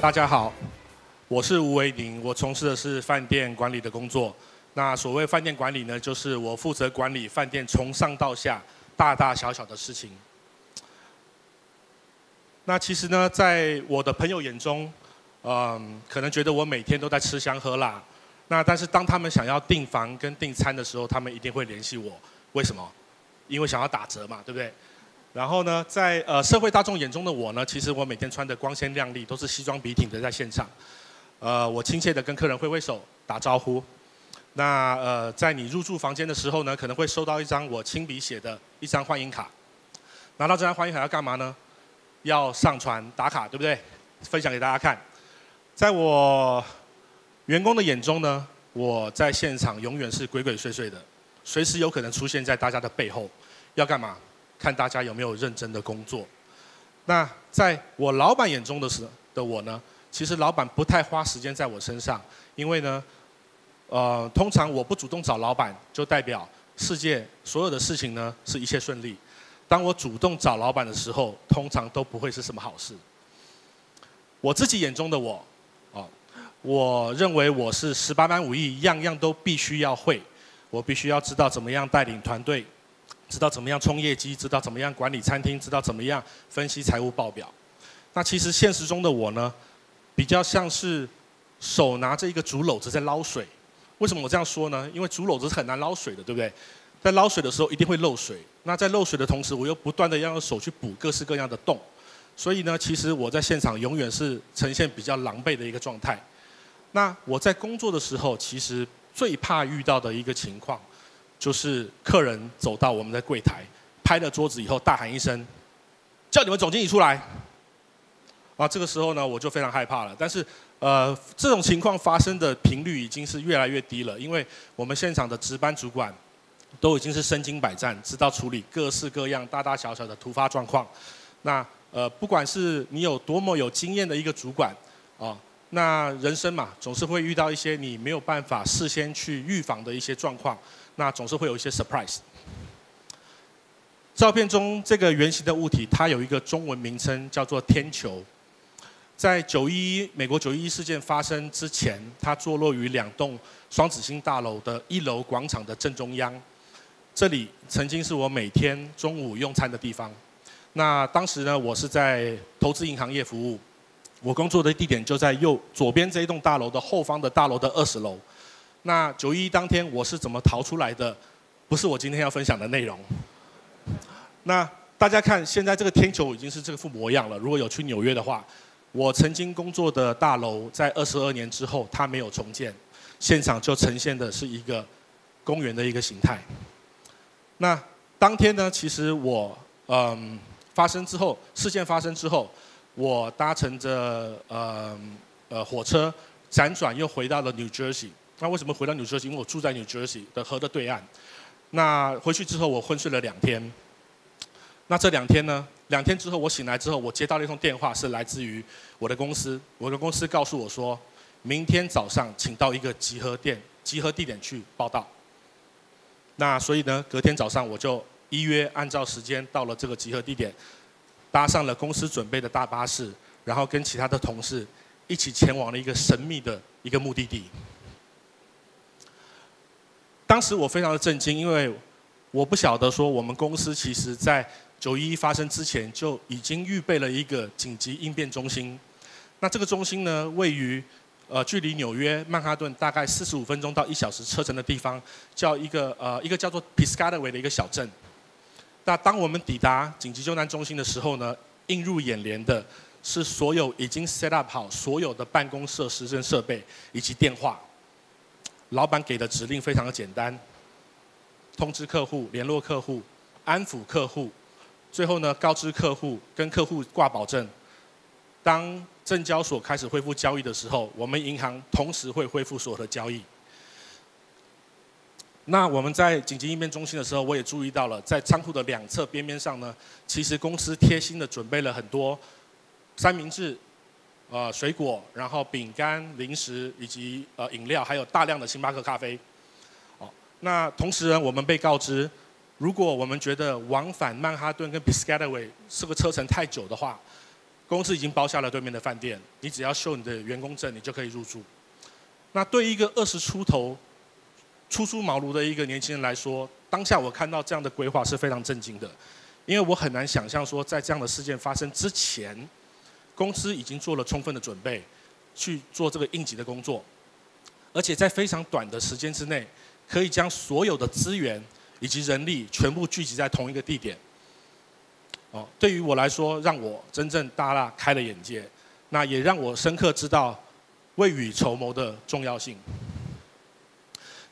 大家好，我是吴维宁，我从事的是饭店管理的工作。那所谓饭店管理呢，就是我负责管理饭店从上到下大大小小的事情。那其实呢，在我的朋友眼中，嗯，可能觉得我每天都在吃香喝辣。那但是当他们想要订房跟订餐的时候，他们一定会联系我。为什么？因为想要打折嘛，对不对？然后呢，在呃社会大众眼中的我呢，其实我每天穿的光鲜亮丽，都是西装笔挺的在现场。呃，我亲切的跟客人挥挥手打招呼。那呃，在你入住房间的时候呢，可能会收到一张我亲笔写的一张欢迎卡。拿到这张欢迎卡要干嘛呢？要上传打卡，对不对？分享给大家看。在我员工的眼中呢，我在现场永远是鬼鬼祟祟的，随时有可能出现在大家的背后。要干嘛？看大家有没有认真的工作。那在我老板眼中的时的我呢，其实老板不太花时间在我身上，因为呢，呃，通常我不主动找老板，就代表世界所有的事情呢是一切顺利。当我主动找老板的时候，通常都不会是什么好事。我自己眼中的我，哦，我认为我是十八般武艺，样样都必须要会。我必须要知道怎么样带领团队。知道怎么样冲业绩，知道怎么样管理餐厅，知道怎么样分析财务报表。那其实现实中的我呢，比较像是手拿着一个竹篓子在捞水。为什么我这样说呢？因为竹篓子是很难捞水的，对不对？在捞水的时候一定会漏水。那在漏水的同时，我又不断的要用手去补各式各样的洞。所以呢，其实我在现场永远是呈现比较狼狈的一个状态。那我在工作的时候，其实最怕遇到的一个情况。就是客人走到我们的柜台，拍了桌子以后，大喊一声：“叫你们总经理出来！”啊，这个时候呢，我就非常害怕了。但是，呃，这种情况发生的频率已经是越来越低了，因为我们现场的值班主管都已经是身经百战，知道处理各式各样大大小小的突发状况。那呃，不管是你有多么有经验的一个主管啊，那人生嘛，总是会遇到一些你没有办法事先去预防的一些状况。那总是会有一些 surprise。照片中这个圆形的物体，它有一个中文名称叫做天球。在九一一美国九一一事件发生之前，它坐落于两栋双子星大楼的一楼广场的正中央。这里曾经是我每天中午用餐的地方。那当时呢，我是在投资银行业服务，我工作的地点就在右左边这一栋大楼的后方的大楼的二十楼。那九一一当天我是怎么逃出来的？不是我今天要分享的内容。那大家看，现在这个天球已经是这个副模样了。如果有去纽约的话，我曾经工作的大楼在二十二年之后，它没有重建，现场就呈现的是一个公园的一个形态。那当天呢，其实我嗯发生之后，事件发生之后，我搭乘着呃呃火车辗转又回到了 New Jersey。那为什么回到 New Jersey？因为我住在 New Jersey 的河的对岸。那回去之后，我昏睡了两天。那这两天呢？两天之后，我醒来之后，我接到了一通电话，是来自于我的公司。我的公司告诉我说，明天早上请到一个集合店、集合地点去报道。那所以呢，隔天早上我就依约按照时间到了这个集合地点，搭上了公司准备的大巴士，然后跟其他的同事一起前往了一个神秘的一个目的地。当时我非常的震惊，因为我不晓得说我们公司其实在九一一发生之前就已经预备了一个紧急应变中心。那这个中心呢，位于呃距离纽约曼哈顿大概四十五分钟到一小时车程的地方，叫一个呃一个叫做 Piscataway 的一个小镇。那当我们抵达紧急救难中心的时候呢，映入眼帘的是所有已经 set up 好所有的办公设施跟设备以及电话。老板给的指令非常的简单，通知客户、联络客户、安抚客户，最后呢告知客户、跟客户挂保证。当证交所开始恢复交易的时候，我们银行同时会恢复所有的交易。那我们在紧急应变中心的时候，我也注意到了，在仓库的两侧边边上呢，其实公司贴心的准备了很多三明治。呃，水果，然后饼干、零食以及呃饮料，还有大量的星巴克咖啡。哦，那同时呢，我们被告知，如果我们觉得往返曼哈顿跟 Piscataway 这个车程太久的话，公司已经包下了对面的饭店，你只要秀你的员工证，你就可以入住。那对一个二十出头、初出茅庐的一个年轻人来说，当下我看到这样的规划是非常震惊的，因为我很难想象说，在这样的事件发生之前，公司已经做了充分的准备，去做这个应急的工作，而且在非常短的时间之内，可以将所有的资源以及人力全部聚集在同一个地点。哦，对于我来说，让我真正大大开了眼界，那也让我深刻知道未雨绸缪的重要性。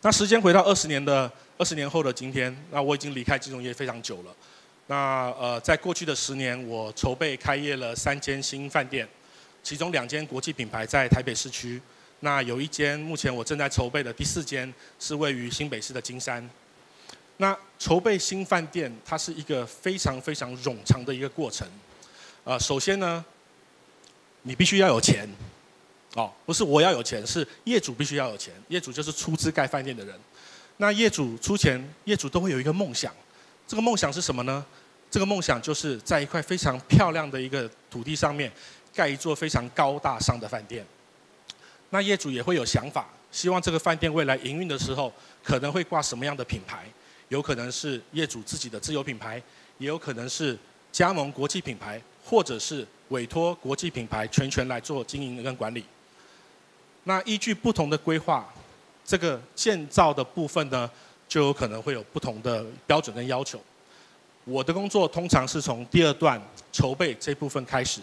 那时间回到二十年的二十年后的今天，那我已经离开金融业非常久了。那呃，在过去的十年，我筹备开业了三间新饭店，其中两间国际品牌在台北市区，那有一间目前我正在筹备的第四间是位于新北市的金山。那筹备新饭店，它是一个非常非常冗长的一个过程。呃，首先呢，你必须要有钱，哦，不是我要有钱，是业主必须要有钱。业主就是出资盖饭店的人。那业主出钱，业主都会有一个梦想。这个梦想是什么呢？这个梦想就是在一块非常漂亮的一个土地上面，盖一座非常高大上的饭店。那业主也会有想法，希望这个饭店未来营运的时候，可能会挂什么样的品牌。有可能是业主自己的自有品牌，也有可能是加盟国际品牌，或者是委托国际品牌全权来做经营跟管理。那依据不同的规划，这个建造的部分呢，就有可能会有不同的标准跟要求。我的工作通常是从第二段筹备这部分开始，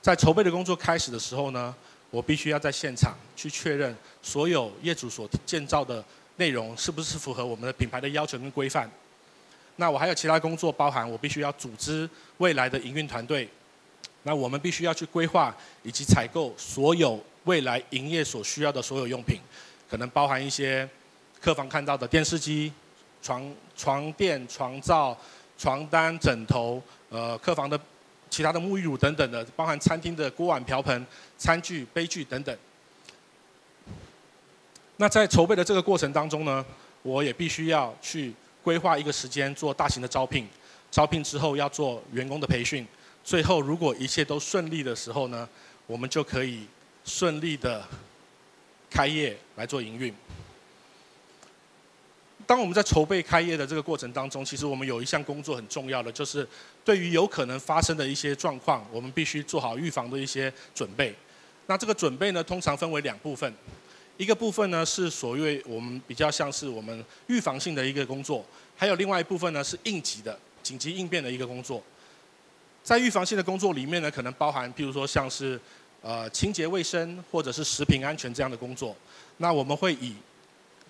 在筹备的工作开始的时候呢，我必须要在现场去确认所有业主所建造的。内容是不是符合我们的品牌的要求跟规范？那我还有其他工作，包含我必须要组织未来的营运团队。那我们必须要去规划以及采购所有未来营业所需要的所有用品，可能包含一些客房看到的电视机、床床垫、床罩、床单、枕头，呃，客房的其他的沐浴乳等等的，包含餐厅的锅碗瓢盆、餐具、杯具等等。那在筹备的这个过程当中呢，我也必须要去规划一个时间做大型的招聘，招聘之后要做员工的培训，最后如果一切都顺利的时候呢，我们就可以顺利的开业来做营运。当我们在筹备开业的这个过程当中，其实我们有一项工作很重要的，就是对于有可能发生的一些状况，我们必须做好预防的一些准备。那这个准备呢，通常分为两部分。一个部分呢是所谓我们比较像是我们预防性的一个工作，还有另外一部分呢是应急的紧急应变的一个工作。在预防性的工作里面呢，可能包含譬如说像是呃清洁卫生或者是食品安全这样的工作。那我们会以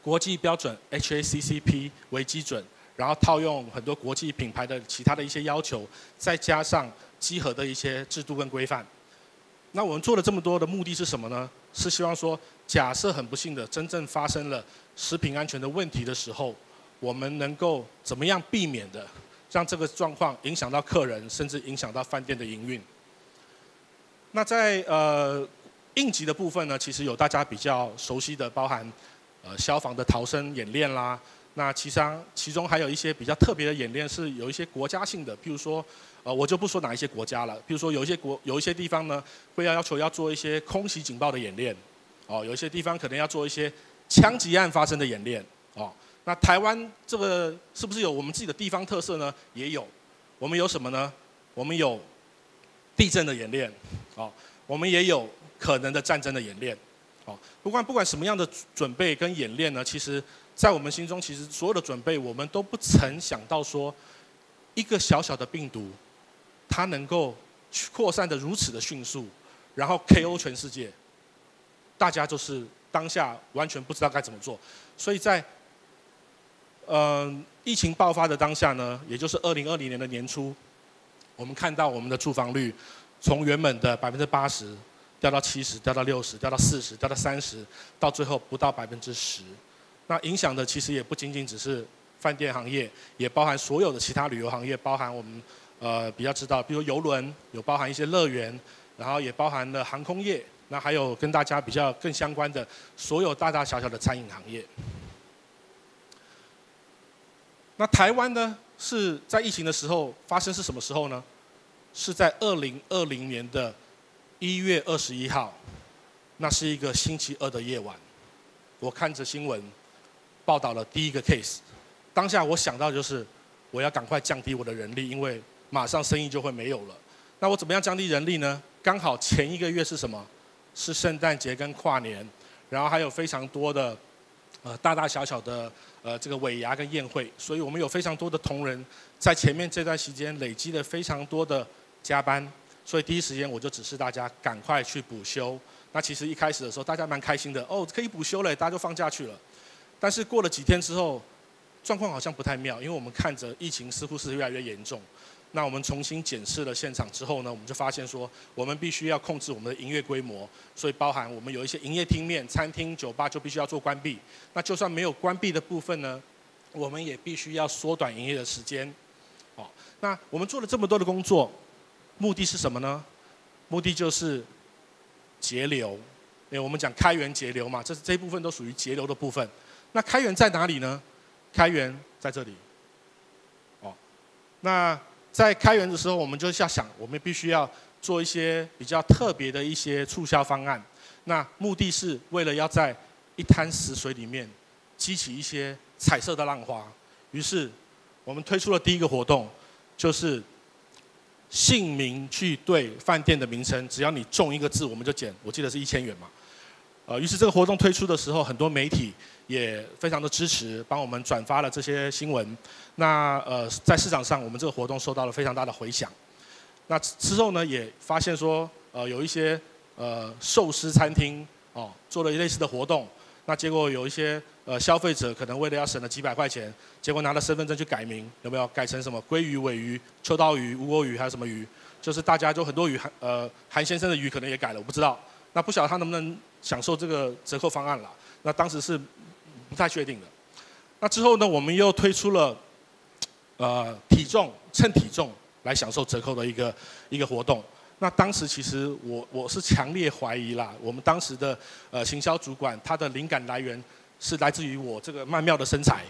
国际标准 HACCP 为基准，然后套用很多国际品牌的其他的一些要求，再加上集合的一些制度跟规范。那我们做了这么多的目的是什么呢？是希望说，假设很不幸的真正发生了食品安全的问题的时候，我们能够怎么样避免的，让这个状况影响到客人，甚至影响到饭店的营运。那在呃应急的部分呢，其实有大家比较熟悉的，包含呃消防的逃生演练啦。那其中其中还有一些比较特别的演练，是有一些国家性的，譬如说。呃，我就不说哪一些国家了。比如说，有一些国有一些地方呢，会要要求要做一些空袭警报的演练。哦，有一些地方可能要做一些枪击案发生的演练。哦，那台湾这个是不是有我们自己的地方特色呢？也有。我们有什么呢？我们有地震的演练。哦，我们也有可能的战争的演练。哦，不管不管什么样的准备跟演练呢，其实在我们心中，其实所有的准备，我们都不曾想到说，一个小小的病毒。它能够扩散的如此的迅速，然后 KO 全世界，大家就是当下完全不知道该怎么做，所以在嗯疫情爆发的当下呢，也就是二零二零年的年初，我们看到我们的住房率从原本的百分之八十掉到七十，掉到六十，掉到四十，掉到三十，到最后不到百分之十。那影响的其实也不仅仅只是饭店行业，也包含所有的其他旅游行业，包含我们。呃，比较知道，比如游轮有包含一些乐园，然后也包含了航空业，那还有跟大家比较更相关的所有大大小小的餐饮行业。那台湾呢，是在疫情的时候发生是什么时候呢？是在二零二零年的一月二十一号，那是一个星期二的夜晚，我看着新闻报道了第一个 case，当下我想到就是我要赶快降低我的人力，因为马上生意就会没有了。那我怎么样降低人力呢？刚好前一个月是什么？是圣诞节跟跨年，然后还有非常多的呃大大小小的呃这个尾牙跟宴会，所以我们有非常多的同仁在前面这段时间累积了非常多的加班，所以第一时间我就指示大家赶快去补休。那其实一开始的时候大家蛮开心的，哦可以补休了，大家就放假去了。但是过了几天之后，状况好像不太妙，因为我们看着疫情似乎是越来越严重。那我们重新检视了现场之后呢，我们就发现说，我们必须要控制我们的营业规模，所以包含我们有一些营业厅面、餐厅、酒吧就必须要做关闭。那就算没有关闭的部分呢，我们也必须要缩短营业的时间。好，那我们做了这么多的工作，目的是什么呢？目的就是节流，因为我们讲开源节流嘛，这这一部分都属于节流的部分。那开源在哪里呢？开源在这里。哦，那。在开源的时候，我们就要想，我们必须要做一些比较特别的一些促销方案。那目的是为了要在一滩死水里面激起一些彩色的浪花。于是，我们推出了第一个活动，就是姓名去对饭店的名称，只要你中一个字，我们就减。我记得是一千元嘛。呃，于是这个活动推出的时候，很多媒体也非常的支持，帮我们转发了这些新闻。那呃，在市场上，我们这个活动受到了非常大的回响。那之后呢，也发现说，呃，有一些呃寿司餐厅哦，做了一类似的活动。那结果有一些呃消费者可能为了要省了几百块钱，结果拿了身份证去改名，有没有改成什么鲑鱼、尾鱼、秋刀鱼、乌锅鱼，还有什么鱼？就是大家就很多鱼，韩呃韩先生的鱼可能也改了，我不知道。那不晓得他能不能。享受这个折扣方案了，那当时是不太确定的。那之后呢，我们又推出了呃体重称体重来享受折扣的一个一个活动。那当时其实我我是强烈怀疑啦，我们当时的呃行销主管他的灵感来源是来自于我这个曼妙的身材。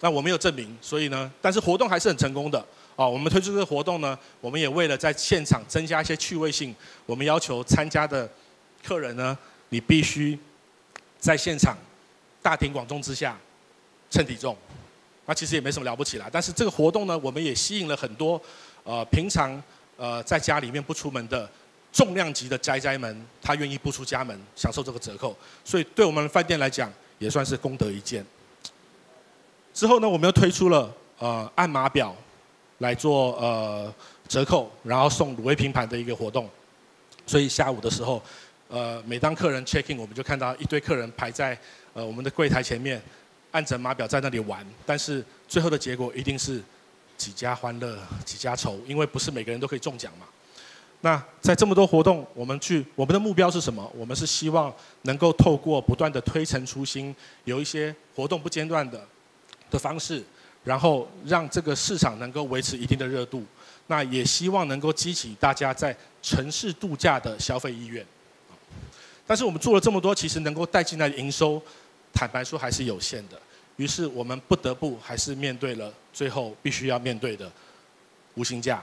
那我没有证明，所以呢，但是活动还是很成功的。哦，我们推出这个活动呢，我们也为了在现场增加一些趣味性，我们要求参加的客人呢。你必须在现场大庭广众之下称体重，那其实也没什么了不起啦。但是这个活动呢，我们也吸引了很多呃平常呃在家里面不出门的重量级的宅宅们，他愿意不出家门享受这个折扣，所以对我们饭店来讲也算是功德一件。之后呢，我们又推出了呃按码表来做呃折扣，然后送卤味拼盘的一个活动，所以下午的时候。呃，每当客人 check in，我们就看到一堆客人排在呃我们的柜台前面，按着码表在那里玩。但是最后的结果一定是几家欢乐几家愁，因为不是每个人都可以中奖嘛。那在这么多活动，我们去我们的目标是什么？我们是希望能够透过不断的推陈出新，有一些活动不间断的的方式，然后让这个市场能够维持一定的热度。那也希望能够激起大家在城市度假的消费意愿。但是我们做了这么多，其实能够带进来的营收，坦白说还是有限的。于是我们不得不还是面对了最后必须要面对的无形价。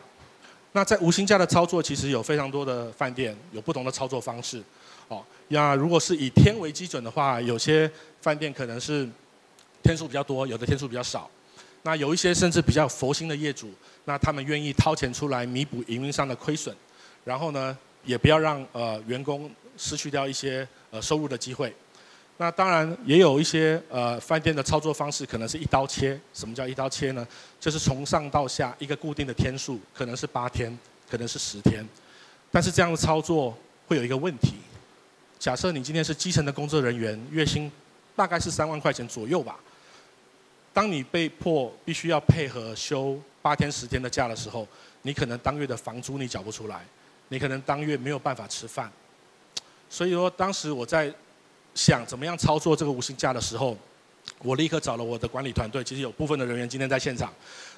那在无形价的操作，其实有非常多的饭店有不同的操作方式。哦，那如果是以天为基准的话，有些饭店可能是天数比较多，有的天数比较少。那有一些甚至比较佛心的业主，那他们愿意掏钱出来弥补营运上的亏损，然后呢，也不要让呃员工。失去掉一些呃收入的机会，那当然也有一些呃饭店的操作方式可能是一刀切。什么叫一刀切呢？就是从上到下一个固定的天数，可能是八天，可能是十天。但是这样的操作会有一个问题：假设你今天是基层的工作人员，月薪大概是三万块钱左右吧。当你被迫必须要配合休八天十天的假的时候，你可能当月的房租你缴不出来，你可能当月没有办法吃饭。所以说，当时我在想怎么样操作这个无薪假的时候，我立刻找了我的管理团队。其实有部分的人员今天在现场。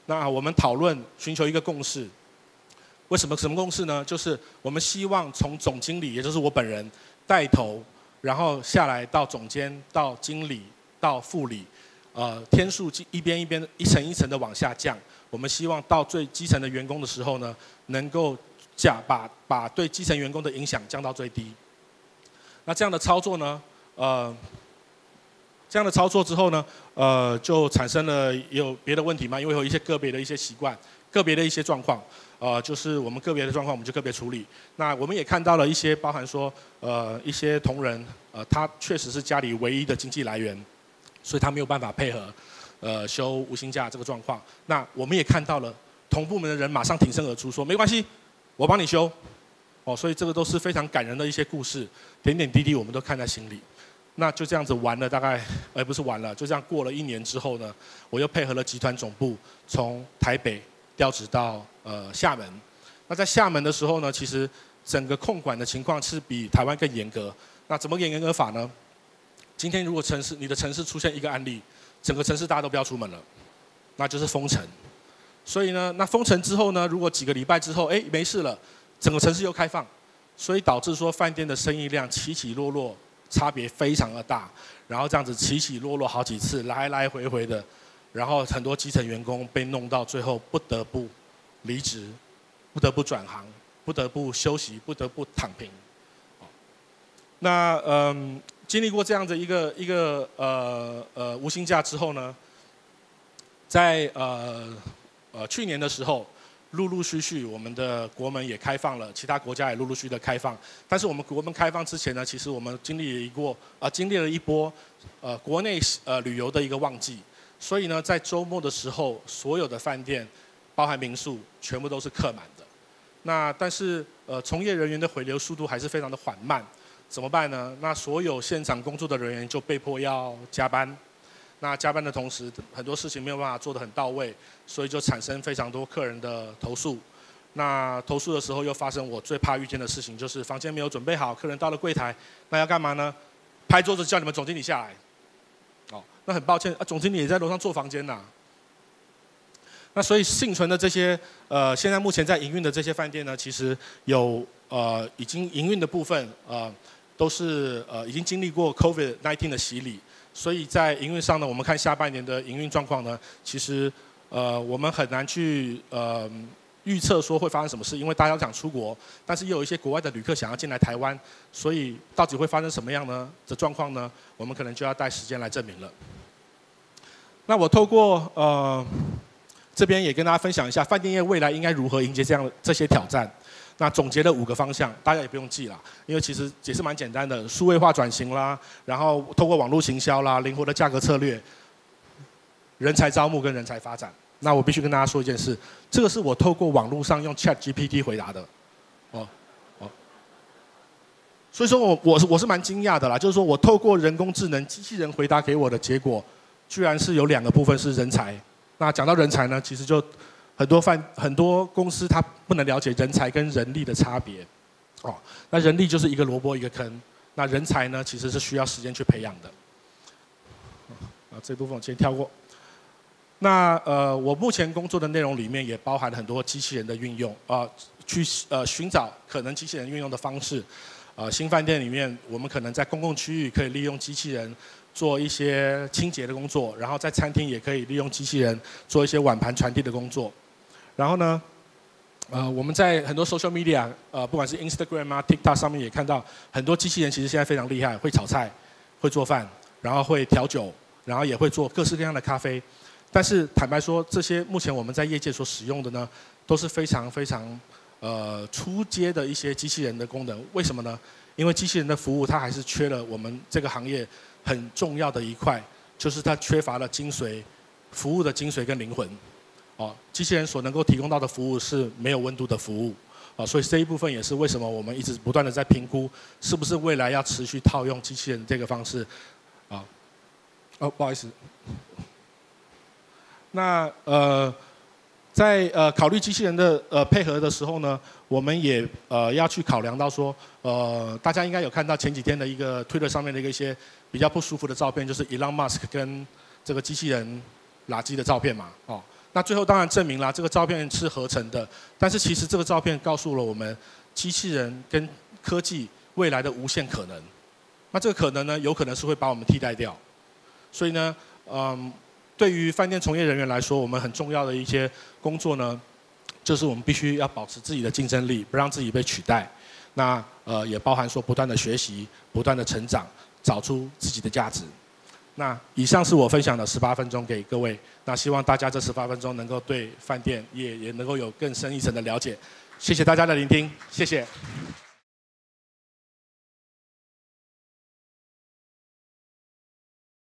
那我们讨论寻求一个共识。为什么什么共识呢？就是我们希望从总经理，也就是我本人带头，然后下来到总监、到经理、到副理，呃天数一边一边一层一层的往下降。我们希望到最基层的员工的时候呢，能够降把把对基层员工的影响降到最低。那这样的操作呢，呃，这样的操作之后呢，呃，就产生了有别的问题吗？因为有一些个别的一些习惯，个别的一些状况，呃，就是我们个别的状况，我们就个别处理。那我们也看到了一些包含说，呃，一些同仁，呃，他确实是家里唯一的经济来源，所以他没有办法配合。呃，休无薪假这个状况，那我们也看到了，同部门的人马上挺身而出，说没关系，我帮你休，哦，所以这个都是非常感人的一些故事，点点滴滴我们都看在心里。那就这样子玩了大概，而不是玩了，就这样过了一年之后呢，我又配合了集团总部，从台北调职到呃厦门。那在厦门的时候呢，其实整个控管的情况是比台湾更严格。那怎么严格法呢？今天如果城市你的城市出现一个案例。整个城市大家都不要出门了，那就是封城。所以呢，那封城之后呢，如果几个礼拜之后，哎，没事了，整个城市又开放，所以导致说饭店的生意量起起落落，差别非常的大。然后这样子起起落落好几次，来来回回的，然后很多基层员工被弄到最后不得不离职，不得不转行，不得不休息，不得不躺平。那嗯。经历过这样的一个一个呃呃无薪假之后呢，在呃呃去年的时候，陆陆续续我们的国门也开放了，其他国家也陆陆续续的开放。但是我们国门开放之前呢，其实我们经历了一过啊经历了一波呃国内呃旅游的一个旺季，所以呢在周末的时候，所有的饭店，包含民宿，全部都是客满的。那但是呃从业人员的回流速度还是非常的缓慢。怎么办呢？那所有现场工作的人员就被迫要加班。那加班的同时，很多事情没有办法做得很到位，所以就产生非常多客人的投诉。那投诉的时候又发生我最怕遇见的事情，就是房间没有准备好，客人到了柜台，那要干嘛呢？拍桌子叫你们总经理下来。哦，那很抱歉啊，总经理也在楼上做房间呐。那所以幸存的这些呃，现在目前在营运的这些饭店呢，其实有呃已经营运的部分呃。都是呃已经经历过 COVID-19 的洗礼，所以在营运上呢，我们看下半年的营运状况呢，其实呃我们很难去呃预测说会发生什么事，因为大家想出国，但是又有一些国外的旅客想要进来台湾，所以到底会发生什么样呢的状况呢？我们可能就要带时间来证明了。那我透过呃这边也跟大家分享一下，饭店业未来应该如何迎接这样这些挑战。那总结了五个方向，大家也不用记了，因为其实也是蛮简单的，数位化转型啦，然后透过网络行销啦，灵活的价格策略，人才招募跟人才发展。那我必须跟大家说一件事，这个是我透过网络上用 Chat GPT 回答的，哦，哦，所以说我我是我是蛮惊讶的啦，就是说我透过人工智能机器人回答给我的结果，居然是有两个部分是人才。那讲到人才呢，其实就。很多饭很多公司，它不能了解人才跟人力的差别，哦，那人力就是一个萝卜一个坑，那人才呢，其实是需要时间去培养的。啊，这部分我先跳过。那呃，我目前工作的内容里面也包含很多机器人的运用，啊，去呃寻找可能机器人运用的方式。呃，新饭店里面，我们可能在公共区域可以利用机器人。做一些清洁的工作，然后在餐厅也可以利用机器人做一些碗盘传递的工作。然后呢，呃，我们在很多 social media，呃，不管是 Instagram 啊、TikTok 上面也看到很多机器人，其实现在非常厉害，会炒菜，会做饭，然后会调酒，然后也会做各式各样的咖啡。但是坦白说，这些目前我们在业界所使用的呢，都是非常非常呃初阶的一些机器人的功能。为什么呢？因为机器人的服务它还是缺了我们这个行业。很重要的一块，就是它缺乏了精髓，服务的精髓跟灵魂。哦，机器人所能够提供到的服务是没有温度的服务。啊，所以这一部分也是为什么我们一直不断的在评估，是不是未来要持续套用机器人这个方式。啊，哦，不好意思。那呃。在呃考虑机器人的呃配合的时候呢，我们也呃要去考量到说，呃大家应该有看到前几天的一个推特上面的一个一些比较不舒服的照片，就是 Elon Musk 跟这个机器人垃圾的照片嘛，哦，那最后当然证明了这个照片是合成的，但是其实这个照片告诉了我们机器人跟科技未来的无限可能，那这个可能呢，有可能是会把我们替代掉，所以呢。嗯，对于饭店从业人员来说，我们很重要的一些工作呢，就是我们必须要保持自己的竞争力，不让自己被取代。那呃，也包含说不断的学习，不断的成长，找出自己的价值。那以上是我分享的十八分钟给各位。那希望大家这十八分钟能够对饭店也也能够有更深一层的了解。谢谢大家的聆听，谢谢。